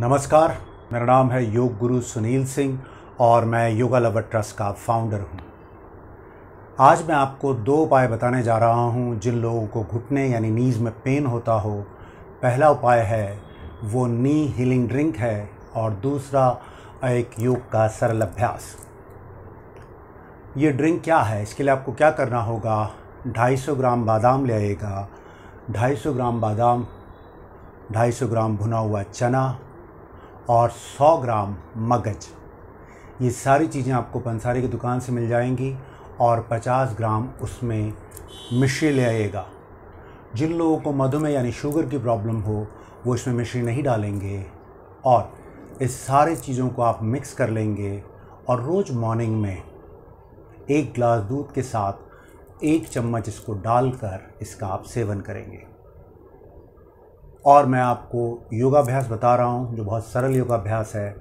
नमस्कार, मेरा नाम है योग गुरु सुनील सिंह और मैं योगा लवर ट्रस्ट का फाउंडर हूँ। आज मैं आपको दो उपाय बताने जा रहा हूँ जिन लोगों को घुटने यानी नीज़ में पेन होता हो। पहला उपाय है, वो नी हीलिंग ड्रिंक है और दूसरा एक योग का सरल अभ्यास। ये ड्रिंक क्या है? इसके लिए आपको क्या करना होगा? 250 ग्राम बादाम ले आएगा 250 ग्राम बादाम 250 ग्राम भुना हुआ चना और 100 ग्राम मगज। ये सारी चीज़ें आपको पंसारी की दुकान से मिल जाएँगी और 50 ग्राम उसमें मिश्री ले आइएगा। जिन लोगों को मधुमेह यानी शुगर की प्रॉब्लम हो, वो इसमें मिश्री नहीं डालेंगे और इस सारे चीज़ों को आप मिक्स कर लेंगे और रोज़ मॉर्निंग में एक गिलास दूध के साथ एक चम्मच इसको डालकर इसका आप सेवन करेंगे। और मैं आपको योगाभ्यास बता रहा हूँ, जो बहुत सरल योगाभ्यास है।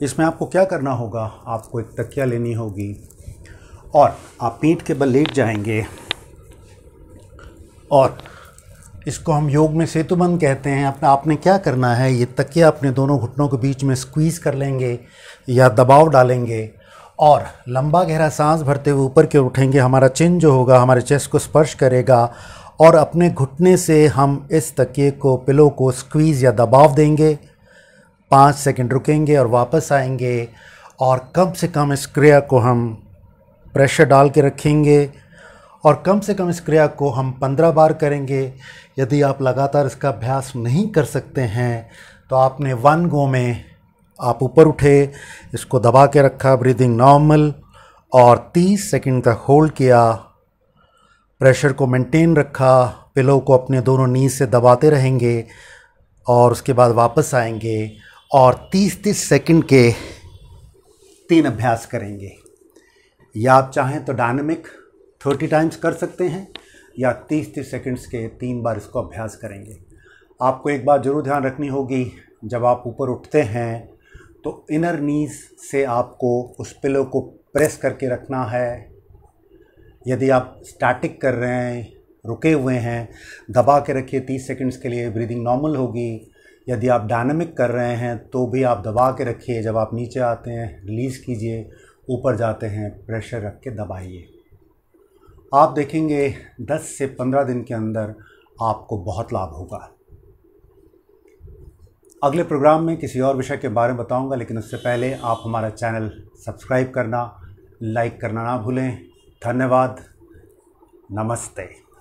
इसमें आपको क्या करना होगा, आपको एक तकिया लेनी होगी और आप पीठ के बल लेट जाएँगे और इसको हम योग में सेतुबंद कहते हैं। अपना, आपने क्या करना है, ये तकिया अपने दोनों घुटनों के बीच में स्क्वीज़ कर लेंगे या दबाव डालेंगे और लंबा गहरा सांस भरते हुए ऊपर के उठेंगे। हमारा चिन्ह जो होगा, हमारे चेस्ट को स्पर्श करेगा और अपने घुटने से हम इस तकिए को, पिलो को स्क्वीज़ या दबाव देंगे। पाँच सेकंड रुकेंगे और वापस आएँगे और कम से कम इस क्रिया को हम प्रेशर डाल के रखेंगे और कम से कम इस क्रिया को हम पंद्रह बार करेंगे। यदि आप लगातार इसका अभ्यास नहीं कर सकते हैं तो आपने वन गो में आप ऊपर उठे, इसको दबा के रखा ब्रीदिंग नॉर्मल और 30 सेकंड तक होल्ड किया। प्रेशर को मेंटेन रखा, पिलो को अपने दोनों नीज से दबाते रहेंगे और उसके बाद वापस आएँगे और 30-30 सेकंड के तीन अभ्यास करेंगे। या आप चाहें तो डायनेमिक 30 टाइम्स कर सकते हैं या 30-30 सेकंड्स के तीन बार इसको अभ्यास करेंगे। आपको एक बात ज़रूर ध्यान रखनी होगी, जब आप ऊपर उठते हैं तो इनर नीज से आपको उस पिलो को प्रेस करके रखना है। यदि आप स्टैटिक कर रहे हैं, रुके हुए हैं, दबा के रखिए तीस सेकंड्स के लिए ब्रीदिंग नॉर्मल होगी। यदि आप डायनामिक कर रहे हैं तो भी आप दबा के रखिए। जब आप नीचे आते हैं रिलीज़ कीजिए, ऊपर जाते हैं प्रेशर रख के दबाइए। आप देखेंगे 10 से 15 दिन के अंदर आपको बहुत लाभ होगा। अगले प्रोग्राम में किसी और विषय के बारे में बताऊँगा, लेकिन उससे पहले आप हमारा चैनल सब्सक्राइब करना लाइक करना ना भूलें। धन्यवाद नमस्ते।